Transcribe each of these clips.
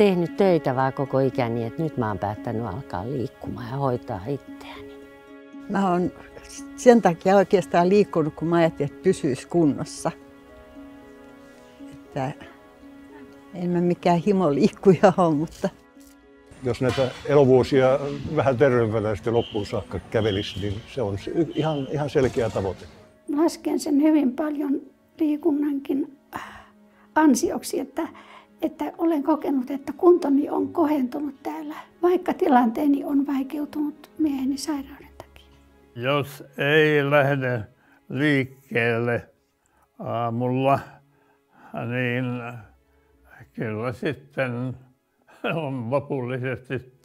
tehnyt töitä vaan koko ikäni, että nyt mä oon päättänyt alkaa liikkumaan ja hoitaa itseäni. Mä oon sen takia oikeastaan liikkunut, kun mä ajattelin, että pysyisi kunnossa. Että en mä mikään himoliikkuja ole, mutta... Jos näitä elovuosia vähän terveempänä sitten loppuun saakka kävelisi, niin se on ihan, ihan selkeä tavoite. Lasken sen hyvin paljon liikunnankin ansioksi, että että olen kokenut, että kuntoni on kohentunut täällä, vaikka tilanteeni on vaikeutunut mieheni sairauden takia. Jos ei lähde liikkeelle aamulla, niin kyllä sitten on lopullisesti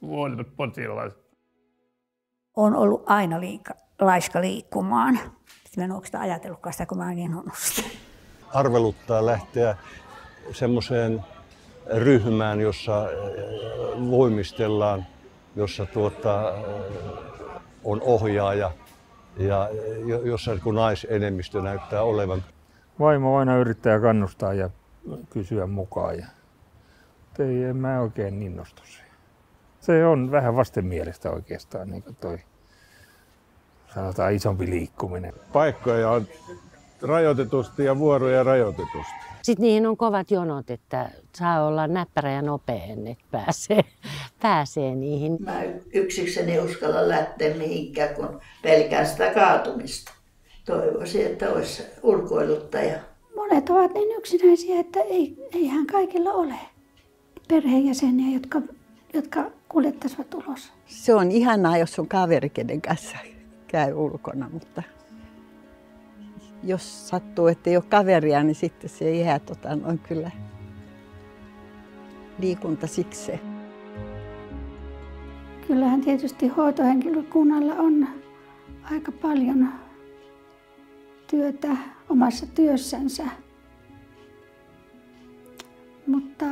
potilas. On ollut aina liika, laiska liikkumaan. Mä en ole sitä ajatellutkaan sitä, kun mä en niin Arveluttaa lähteä semmoiseen ryhmään, jossa äh, voimistellaan, jossa tuota, äh, on ohjaaja ja jossa kun naisenemmistö näyttää olevan. Vaimo aina yrittää kannustaa ja kysyä mukaan. Ja... Ei, en mä oikein innostu siihen. Se on vähän vastenmielistä oikeastaan, niin kuin toi sanotaan isompi liikkuminen. Paikkoja on rajoitetusti ja vuoroja rajoitetusti. Sitten niihin on kovat jonot, että saa olla näppärä ja nopea, että pääsee, pääsee niihin. Mä yksikseni uskalla lähteä mihinkään, kun pelkään sitä kaatumista. Toivoisin, että olisi ulkoiluttaja. Monet ovat niin yksinäisiä, että ei, eihän kaikilla ole perheenjäseniä, jotka, jotka kuljettaisivat ulos. Se on ihanaa, jos on kaveri, kenen kanssa käy ulkona, mutta jos sattuu, että ei ole kaveria, niin sitten se ei jää tota, on kyllä liikunta siksi. Kyllähän tietysti hoitohenkilökunnalla on aika paljon työtä omassa työssänsä. Mutta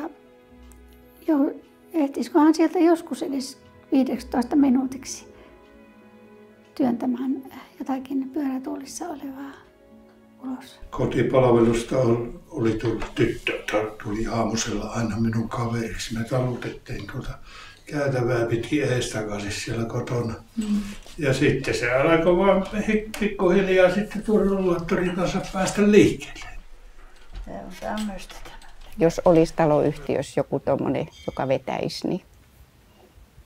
jo, ehtisiköhän sieltä joskus edes 15 minuutiksi työntämään jotakin pyörätuolissa olevaa ulos. Kotipalvelusta oli tullut tyttö, tuli aamusella aina minun kaveriksi. Me talutettiin tuota käytävää pitkin eestakaisin siellä kotona. Mm. Ja sitten se alkoi vaan pikkuhiljaa sitten turvaluottorin kanssa päästä liikkeelle. Se on tämmöistä. Jos olisi taloyhtiössä joku tommonen, joka vetäisi, niin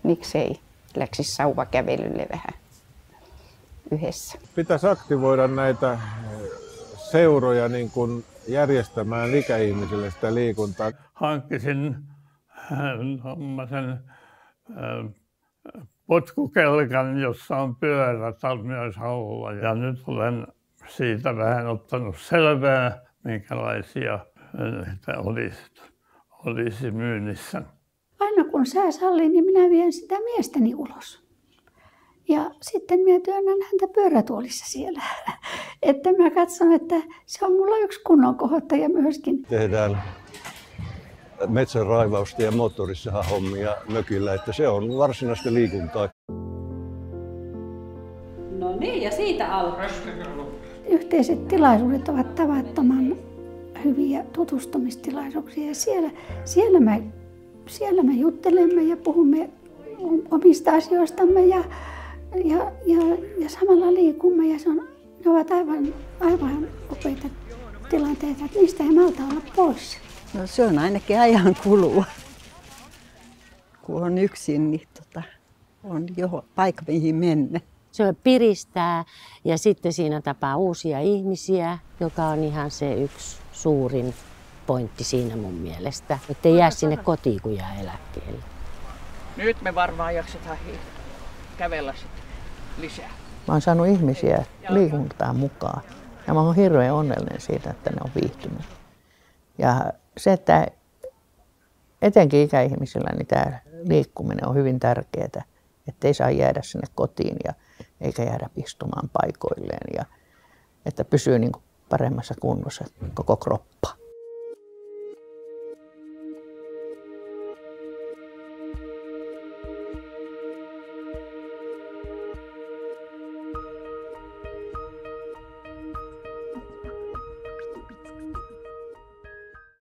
miksei läksisi sauvakävelylle vähän yhdessä. Pitäisi aktivoida näitä seuroja niin kuin järjestämään ikäihmisille sitä liikuntaa. Hankkisin sen äh, potkukelkan, jossa on pyörät myös alla. Ja nyt olen siitä vähän ottanut selvää, minkälaisia että olisi, olisi myynnissä. Aina kun sää sallii, niin minä vien sitä miestäni ulos. Ja sitten minä työnnän häntä pyörätuolissa siellä. Että mä katson, että se on mulla yksi kunnon kohottaja myöskin. Tehdään metsän raivausta ja moottorissahommia mökillä, että se on varsinaista liikuntaa. No niin, ja siitä alkaa. Yhteiset tilaisuudet ovat tavattoman hyviä tutustumistilaisuuksia ja siellä, siellä, me, siellä me juttelemme ja puhumme omista asioistamme ja ja, ja, ja samalla liikumme ja se on, ne ovat aivan, aivan upeita tilanteita, että niistä ei malta olla pois. No se on ainakin ajan kulua. Kun on yksin, niin tota, on jo paikka mihin mennä. Se piristää ja sitten siinä tapaa uusia ihmisiä, joka on ihan se yksi suurin pointti siinä mun mielestä. Että ei jää sinne kotiin, kun jää eläkkeelle. Nyt me varmaan jaksetaan kävellä sitten lisää. Mä oon saanut ihmisiä liikuntaan mukaan ja mä oon hirveän onnellinen siitä, että ne on viihtynyt. Ja se, että etenkin ikäihmisillä niin tämä liikkuminen on hyvin tärkeää, että ei saa jäädä sinne kotiin ja eikä jäädä istumaan paikoilleen ja että pysyy niin paremmassa kunnossa koko kroppa.